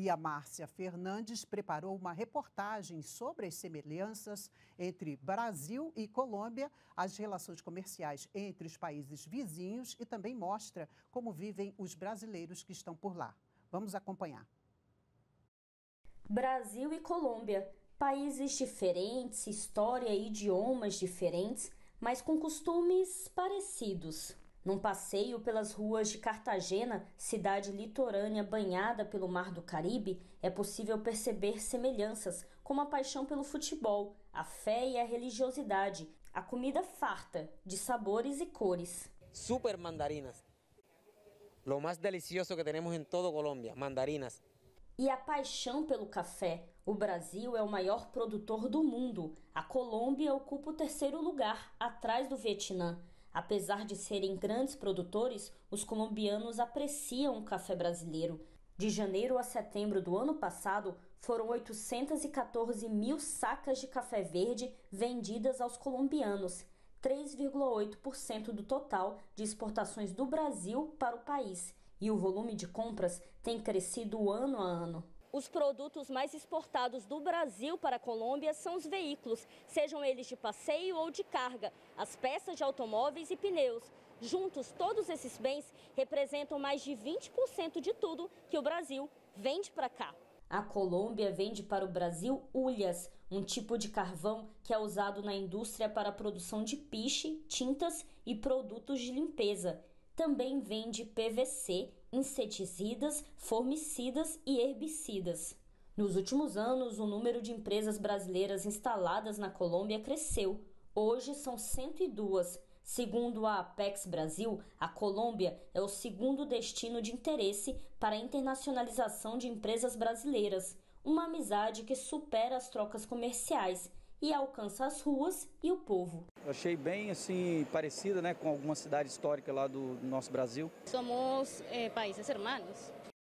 E a Márcia Fernandes preparou uma reportagem sobre as semelhanças entre Brasil e Colômbia, as relações comerciais entre os países vizinhos e também mostra como vivem os brasileiros que estão por lá. Vamos acompanhar. Brasil e Colômbia, países diferentes, história e idiomas diferentes, mas com costumes parecidos. Num passeio pelas ruas de Cartagena, cidade litorânea banhada pelo Mar do Caribe, é possível perceber semelhanças, como a paixão pelo futebol, a fé e a religiosidade, a comida farta, de sabores e cores. Super mandarinas. Lo más delicioso que tenemos en todo Colômbia, mandarinas. E a paixão pelo café. O Brasil é o maior produtor do mundo. A Colômbia ocupa o terceiro lugar, atrás do Vietnã. Apesar de serem grandes produtores, os colombianos apreciam o café brasileiro. De janeiro a setembro do ano passado, foram 814 mil sacas de café verde vendidas aos colombianos, 3,8% do total de exportações do Brasil para o país. E o volume de compras tem crescido ano a ano. Os produtos mais exportados do Brasil para a Colômbia são os veículos, sejam eles de passeio ou de carga, as peças de automóveis e pneus. Juntos, todos esses bens representam mais de 20% de tudo que o Brasil vende para cá. A Colômbia vende para o Brasil ulhas, um tipo de carvão que é usado na indústria para a produção de piche, tintas e produtos de limpeza também vende PVC, inseticidas, formicidas e herbicidas. Nos últimos anos, o número de empresas brasileiras instaladas na Colômbia cresceu. Hoje são 102. Segundo a Apex Brasil, a Colômbia é o segundo destino de interesse para a internacionalização de empresas brasileiras, uma amizade que supera as trocas comerciais e alcança as ruas e o povo. Eu achei bem assim parecida, né, com alguma cidade histórica lá do nosso Brasil. Somos eh, países hermanos.